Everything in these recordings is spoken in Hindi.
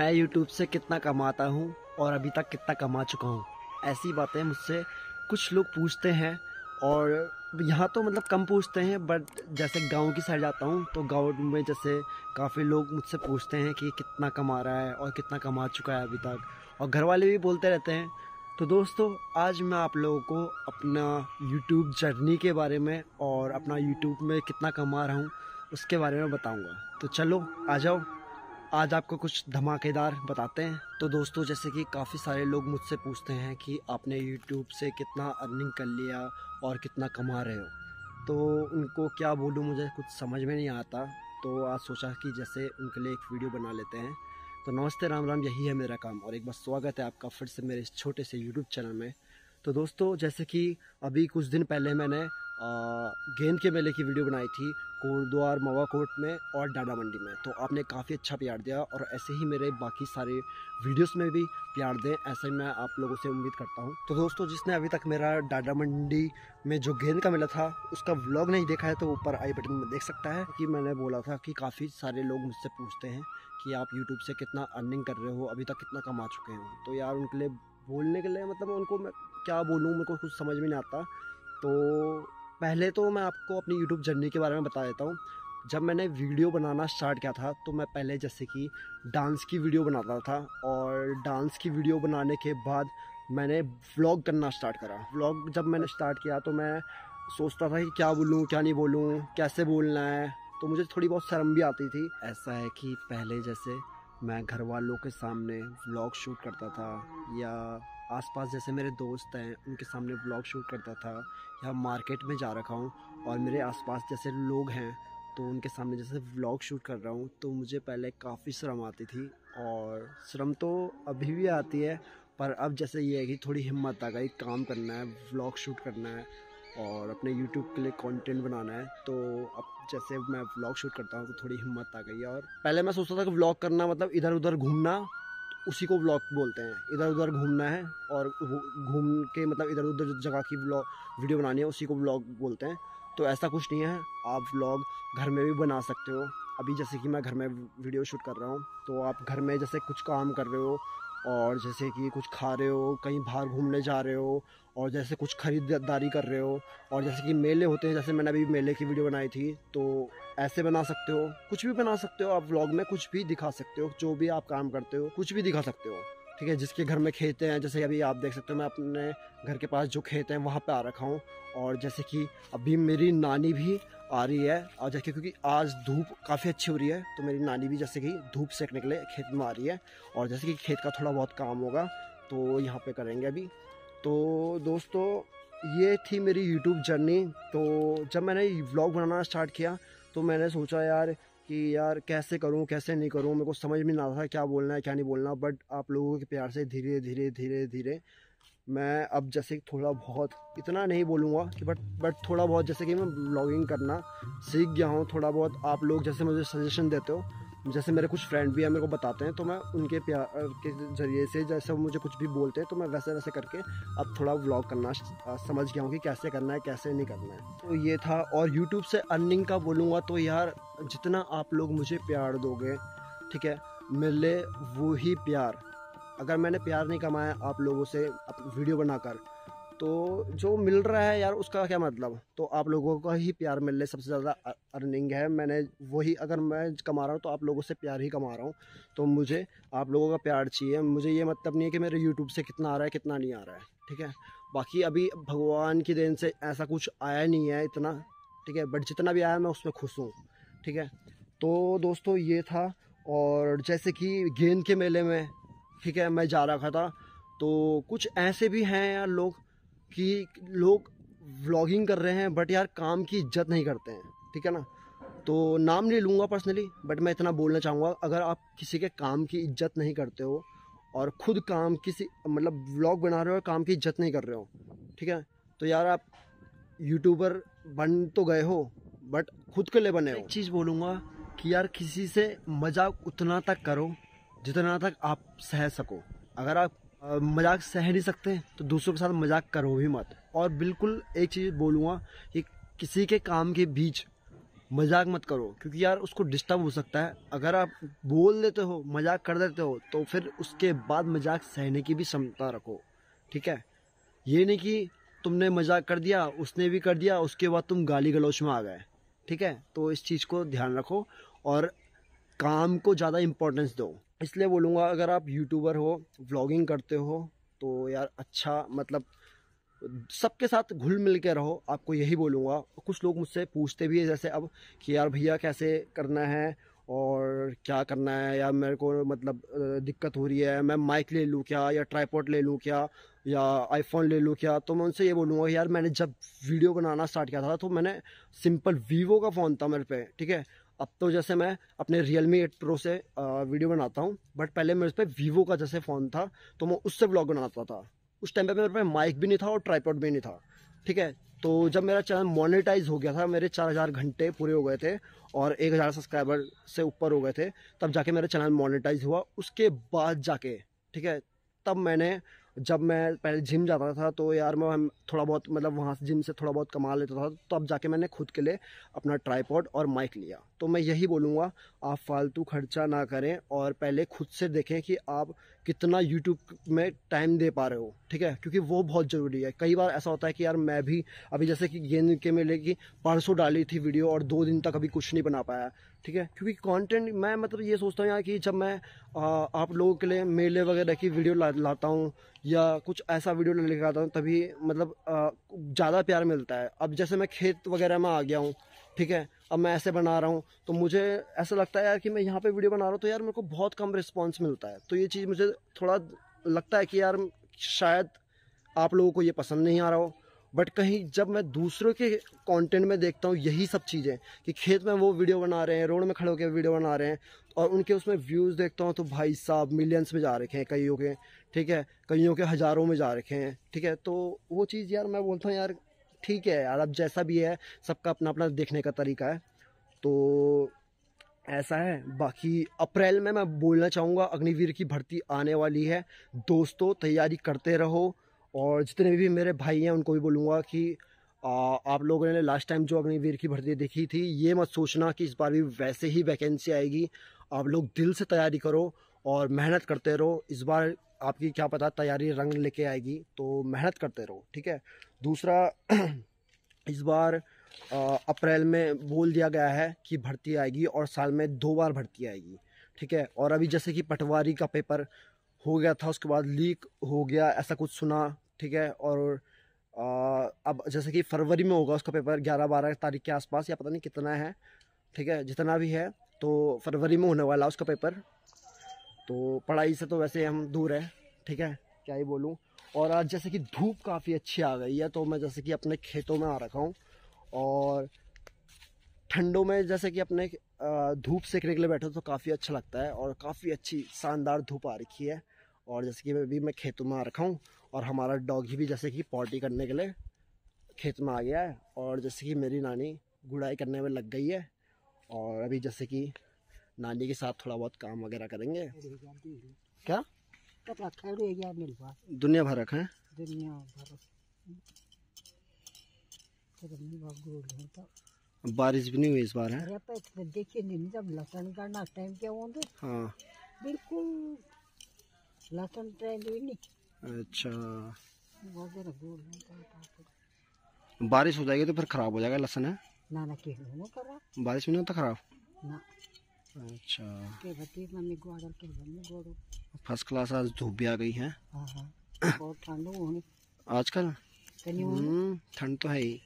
मैं यूट्यूब से कितना कमाता हूँ और अभी तक कितना कमा चुका हूँ। ऐसी बातें मुझसे कुछ लोग पूछते हैं और यहाँ तो मतलब कम पूछते हैं बट जैसे गाँव की साइड जाता हूँ तो गाँव में जैसे काफ़ी लोग मुझसे पूछते हैं कि कितना कमा रहा है और कितना कमा चुका है अभी तक। और घर वाले भी बोलते रहते हैं। तो दोस्तों, आज मैं आप लोगों को अपना यूट्यूब जर्नी के बारे में और अपना यूट्यूब में कितना कमा रहा हूँ, उसके बारे में बताऊँगा। तो चलो, आ जाओ। आज आपको कुछ धमाकेदार बताते हैं। तो दोस्तों, जैसे कि काफ़ी सारे लोग मुझसे पूछते हैं कि आपने यूट्यूब से कितना अर्निंग कर लिया और कितना कमा रहे हो। तो उनको क्या बोलूँ, मुझे कुछ समझ में नहीं आता। तो आज सोचा कि जैसे उनके लिए एक वीडियो बना लेते हैं। तो नमस्ते, राम राम, यही है मेरा काम। और एक बार स्वागत है आपका फिर से मेरे इस छोटे से यूट्यूब चैनल में। तो दोस्तों, जैसे कि अभी कुछ दिन पहले मैंने गेंद के मेले की वीडियो बनाई थी कोटद्वार मवाकोट में और डाडा मंडी में। तो आपने काफ़ी अच्छा प्यार दिया और ऐसे ही मेरे बाकी सारे वीडियोस में भी प्यार दें, ऐसे ही मैं आप लोगों से उम्मीद करता हूँ। तो दोस्तों, जिसने अभी तक मेरा डाडा मंडी में जो गेंद का मेला था, उसका व्लॉग नहीं देखा है तो ऊपर आई बटन में देख सकता है। कि मैंने बोला था कि काफ़ी सारे लोग मुझसे पूछते हैं कि आप यूट्यूब से कितना अर्निंग कर रहे हो, अभी तक कितना कमा चुके हो। तो यार, उनके लिए बोलने के लिए मतलब उनको मैं क्या बोलूँ, मेरे को कुछ समझ में नहीं आता। तो पहले तो मैं आपको अपनी यूट्यूब जर्नी के बारे में बता देता हूँ। जब मैंने वीडियो बनाना स्टार्ट किया था तो मैं पहले जैसे कि डांस की वीडियो बनाता था और डांस की वीडियो बनाने के बाद मैंने व्लॉग करना स्टार्ट करा। व्लॉग जब मैंने स्टार्ट किया तो मैं सोचता था कि क्या बोलूँ, क्या नहीं बोलूँ, कैसे बोलना है? तो मुझे थोड़ी बहुत शर्म भी आती थी। ऐसा है कि पहले जैसे मैं घर वालों के सामने व्लॉग शूट करता था या आसपास जैसे मेरे दोस्त हैं, उनके सामने ब्लॉग शूट करता था या मार्केट में जा रखा हूँ और मेरे आसपास जैसे लोग हैं तो उनके सामने जैसे व्लॉग शूट कर रहा हूँ तो मुझे पहले काफ़ी शर्म आती थी और शर्म तो अभी भी आती है, पर अब जैसे ये है कि थोड़ी हिम्मत आ गई, काम करना है व्लॉग शूट करना है और अपने यूट्यूब के लिए कंटेंट बनाना है तो अब जैसे मैं व्लॉग शूट करता हूँ तो थोड़ी हिम्मत आ गई है और पहले मैं सोचता था कि व्लॉग करना मतलब इधर उधर घूमना उसी को ब्लॉग बोलते हैं। इधर उधर घूमना है और घूम के मतलब इधर उधर जगह की ब्लॉग वीडियो बनानी है, उसी को ब्लॉग बोलते हैं। तो ऐसा कुछ नहीं है। आप व्लॉग घर में भी बना सकते हो। अभी जैसे कि मैं घर में वीडियो शूट कर रहा हूँ तो आप घर में जैसे कुछ काम कर रहे हो और जैसे कि कुछ खा रहे हो, कहीं बाहर घूमने जा रहे हो, और जैसे कुछ खरीदारी कर रहे हो, और जैसे कि मेले होते हैं, जैसे मैंने अभी मेले की वीडियो बनाई थी तो ऐसे बना सकते हो, कुछ भी बना सकते हो, आप व्लॉग में कुछ भी दिखा सकते हो, जो भी आप काम करते हो, कुछ भी दिखा सकते हो, ठीक है? जिसके घर में खेत हैं, जैसे अभी आप देख सकते हो, मैं अपने घर के पास जो खेत हैं, वहाँ पे आ रखा हूँ, और जैसे कि अभी मेरी नानी भी आ रही है। और जाके क्योंकि आज धूप काफ़ी अच्छी हो रही है तो मेरी नानी भी जैसे कि धूप सेकने के लिए खेत में आ रही है। और जैसे कि खेत का थोड़ा बहुत काम होगा तो यहाँ पे करेंगे अभी। तो दोस्तों, ये थी मेरी यूट्यूब जर्नी तो जब मैंने व्लॉग बनाना स्टार्ट किया तो मैंने सोचा यार कि यार कैसे करूँ, कैसे नहीं करूँ, मेरे को समझ में नहीं आता था क्या बोलना है, क्या नहीं बोलना। बट आप लोगों के प्यार से धीरे धीरे धीरे धीरे मैं अब जैसे थोड़ा बहुत इतना नहीं बोलूँगा कि बट बट थोड़ा बहुत जैसे कि मैं ब्लॉगिंग करना सीख गया हूँ, थोड़ा बहुत आप लोग जैसे मुझे सजेशन देते हो, जैसे मेरे कुछ फ्रेंड भी हैं, मेरे को बताते हैं तो मैं उनके प्यार के ज़रिए से जैसे वो मुझे कुछ भी बोलते हैं तो मैं वैसे वैसे करके अब थोड़ा व्लॉग करना समझ गया हूँ कि कैसे करना है, कैसे नहीं करना है। तो ये था, और यूट्यूब से अर्निंग का बोलूँगा तो यार जितना आप लोग मुझे प्यार दोगे, ठीक है, मिले वो ही प्यार। अगर मैंने प्यार नहीं कमाया आप लोगों से वीडियो बनाकर। तो जो मिल रहा है यार, उसका क्या मतलब? तो आप लोगों का ही प्यार मिल रहा है सबसे ज़्यादा अर्निंग है। मैंने वही, अगर मैं कमा रहा हूँ तो आप लोगों से प्यार ही कमा रहा हूँ। तो मुझे, आप लोगों का प्यार चाहिए। मुझे ये मतलब नहीं है कि मेरे यूट्यूब से कितना आ रहा है, कितना नहीं आ रहा है, ठीक है? बाकी अभी भगवान की देन से ऐसा कुछ आया नहीं है इतना, ठीक है? बट जितना भी आया मैं उसमें खुश हूँ, ठीक है? तो दोस्तों, ये था। और जैसे कि गेंद के मेले में, ठीक है, मैं जा रखा था। तो कुछ ऐसे भी हैं यार लोग कि लोग व्लॉगिंग कर रहे हैं बट यार काम की इज़्ज़त नहीं करते हैं ठीक है ना? तो नाम नहीं लूँगा पर्सनली बट मैं इतना बोलना चाहूँगा अगर आप किसी के काम की इज़्ज़त नहीं करते हो और ख़ुद काम किसी मतलब व्लॉग बना रहे हो और काम की इज़्ज़त नहीं कर रहे हो ठीक है? तो यार आप यूट्यूबर बन तो गए हो बट खुद के लिए बने हो। एक चीज़ बोलूँगा कि यार किसी से मज़ाक उतना तक करो जितना तक आप सह सको। अगर आप मज़ाक सह नहीं सकते तो दूसरों के साथ मज़ाक करो भी मत। और बिल्कुल एक चीज़ बोलूँगा कि किसी के काम के बीच मज़ाक मत करो, क्योंकि यार उसको डिस्टर्ब हो सकता है। अगर आप बोल देते हो, मज़ाक कर देते हो तो फिर उसके बाद मज़ाक सहने की भी क्षमता रखो, ठीक है? ये नहीं कि तुमने मज़ाक कर दिया, उसने भी कर दिया, उसके बाद तुम गाली गलौच में आ गए, ठीक है? तो इस चीज़ को ध्यान रखो और काम को ज़्यादा इम्पोर्टेंस दो। इसलिए बोलूँगा, अगर आप यूट्यूबर हो व्लॉगिंग करते हो तो यार अच्छा मतलब सबके साथ घुल मिल के रहो, आपको यही बोलूँगा। कुछ लोग मुझसे पूछते भी है, जैसे अब कि यार भैया कैसे करना है और क्या करना है, या मेरे को मतलब दिक्कत हो रही है, मैं माइक ले लूँ क्या, या ट्राईपोर्ट ले लूँ क्या, या आईफोन ले लूँ क्या? तो मैं उनसे ये बोलूँगा यार मैंने जब वीडियो बनाना स्टार्ट किया था तो मैंने सिंपल वीवो का फ़ोन था मेरे पे, ठीक है? अब तो जैसे मैं अपने रियल मी एट प्रो से वीडियो बनाता हूँ बट पहले मेरे पे वीवो का जैसे फ़ोन था तो मैं उससे ब्लॉग बनाता था। उस टाइम पे मेरे पे माइक भी नहीं था और ट्राईपॉड भी नहीं था, ठीक है? तो जब मेरा चैनल मोनेटाइज हो गया था, मेरे चार हज़ार घंटे पूरे हो गए थे और एक हज़ार सब्सक्राइबर से ऊपर हो गए थे, तब जाके मेरा चैनल मोनेटाइज हुआ। उसके बाद जाके, ठीक है? तब मैंने जब मैं पहले जिम जाता था तो यार मैं थोड़ा बहुत मतलब वहाँ से जिम से थोड़ा बहुत कमा लेता था तो अब जाके मैंने खुद के लिए अपना ट्राईपॉड और माइक लिया। तो मैं यही बोलूँगा, आप फालतू खर्चा ना करें और पहले खुद से देखें कि आप कितना यूट्यूब में टाइम दे पा रहे हो ठीक है? क्योंकि वो बहुत ज़रूरी है। कई बार ऐसा होता है कि यार मैं भी अभी जैसे कि गेंद के मेले की परसों डाली थी वीडियो और दो दिन तक अभी कुछ नहीं बना पाया ठीक है? क्योंकि कंटेंट मैं मतलब ये सोचता हूँ यार कि जब मैं आ, आप लोगों के लिए मेले वगैरह की वीडियो ला, लाता हूँ या कुछ ऐसा वीडियो लेकर आता हूँ तभी मतलब ज़्यादा प्यार मिलता है। अब जैसे मैं खेत वगैरह में आ गया हूँ ठीक है? अब मैं ऐसे बना रहा हूँ तो मुझे ऐसा लगता है यार कि मैं यहाँ पे वीडियो बना रहा हूँ तो यार मेरे को बहुत कम रिस्पॉन्स मिलता है। तो ये चीज़ मुझे थोड़ा लगता है कि यार शायद आप लोगों को ये पसंद नहीं आ रहा हो। बट कहीं जब मैं दूसरों के कंटेंट में देखता हूँ, यही सब चीज़ें कि खेत में वो वीडियो बना रहे हैं, रोड में खड़े होकर वीडियो बना रहे हैं और उनके उसमें व्यूज़ देखता हूँ तो भाई साहब मिलियंस में जा रखे हैं कईयों के, ठीक है? कईयों के हज़ारों में जा रखे हैं, ठीक है? तो वो चीज़ यार मैं बोलता हूँ यार ठीक है यार अब जैसा भी है सबका अपना अपना देखने का तरीका है। तो ऐसा है। बाकी अप्रैल में मैं बोलना चाहूँगा अग्निवीर की भर्ती आने वाली है। दोस्तों तैयारी करते रहो और जितने भी मेरे भाई हैं उनको भी बोलूँगा कि आ, आप लोगों ने लास्ट टाइम जो अग्निवीर की भर्ती देखी थी ये मत सोचना कि इस बार भी वैसे ही वैकेंसी आएगी। आप लोग दिल से तैयारी करो और मेहनत करते रहो। इस बार आपकी क्या पता तैयारी रंग लेके आएगी तो मेहनत करते रहो, ठीक है? दूसरा, इस बार अप्रैल में बोल दिया गया है कि भर्ती आएगी और साल में दो बार भर्ती आएगी, ठीक है? और अभी जैसे कि पटवारी का पेपर हो गया था, उसके बाद लीक हो गया, ऐसा कुछ सुना, ठीक है? और अब जैसे कि फरवरी में होगा उसका पेपर ग्यारह बारह तारीख के आसपास या पता नहीं कितना है, ठीक है? जितना भी है तो फरवरी में होने वाला उसका पेपर तो पढ़ाई से तो वैसे हम दूर है, ठीक है? क्या ही बोलूँ? और आज जैसे कि धूप काफ़ी अच्छी आ गई है तो मैं जैसे कि अपने खेतों में आ रखा हूँ। और ठंडों में जैसे कि अपने धूप सेकने के लिए बैठे तो काफ़ी अच्छा लगता है और काफ़ी अच्छी शानदार धूप आ रखी है। और जैसे कि अभी मैं खेतों में आ रखा हूँ, और हमारा डॉगी भी जैसे कि पॉटी करने के लिए खेत में आ गया है। और जैसे कि मेरी नानी गुड़ाई करने में लग गई है, और अभी जैसे कि नानी के साथ थोड़ा बहुत काम वगैरह करेंगे। क्या? दुनिया भर रखा है? दुनिया भर। बारिश भी नहीं हुई इस बार है? देखिए जब लसन करना टाइम क्या होंगे हाँ। बिल्कुल। लसन टाइम भी नहीं। अच्छा। बारिश हो जाएगी तो फिर खराब हो जाएगा लसन है? ना ना बारिश में नहीं होता खराब? ना। अच्छा। फ़र्स्ट क्लास आज धूप भी आ गई है। हाँ, हाँ। बहुत ठंड होने। आजकल? हम्म, ठंड तो है ही।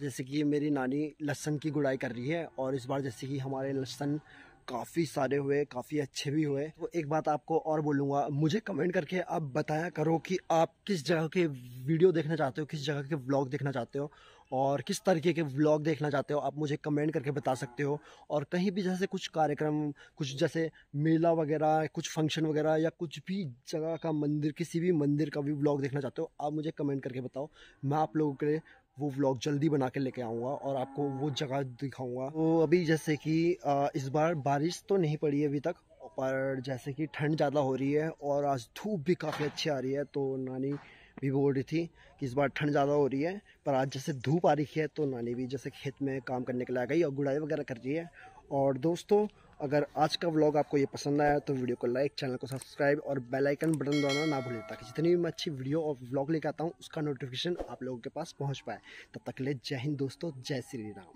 जैसे कि मेरी नानी लहसन की गुड़ाई कर रही है और इस बार जैसे कि हमारे लहसन काफ़ी सारे हुए काफ़ी अच्छे भी हुए। तो एक बात आपको और बोलूँगा मुझे कमेंट करके आप बताया करो कि आप किस जगह के वीडियो देखना चाहते हो किस जगह के ब्लॉग देखना चाहते हो और किस तरीके के व्लॉग देखना चाहते हो, आप मुझे कमेंट करके बता सकते हो। और कहीं भी जैसे कुछ कार्यक्रम, कुछ जैसे मेला वगैरह, कुछ फ़ंक्शन वगैरह या कुछ भी जगह का मंदिर, किसी भी मंदिर का भी व्लॉग देखना चाहते हो, आप मुझे कमेंट करके बताओ। मैं आप लोगों के लिए वो व्लॉग जल्दी बना के लेके आऊँगा और आपको वो जगह दिखाऊँगा। तो अभी जैसे कि इस बार बारिश तो नहीं पड़ी अभी तक, पर जैसे कि ठंड ज़्यादा हो रही है और आज धूप भी काफ़ी अच्छी आ रही है तो नानी भी बोल रही थी कि इस बार ठंड ज़्यादा हो रही है, पर आज जैसे धूप आ रही है तो नानी भी जैसे खेत में काम करने के लिए आ गई और गुड़ाई वगैरह कर रही है। और दोस्तों, अगर आज का व्लॉग आपको ये पसंद आया तो वीडियो को लाइक चैनल को सब्सक्राइब और बेल आइकन बटन दबाना ना भूलें, ताकि जितनी भी मैं अच्छी वीडियो और व्लॉग लेकर आता हूँ, उसका नोटिफिकेशन आप लोगों के पास पहुँच पाए। तब तक लिए जय हिंद दोस्तों, जय श्री राम।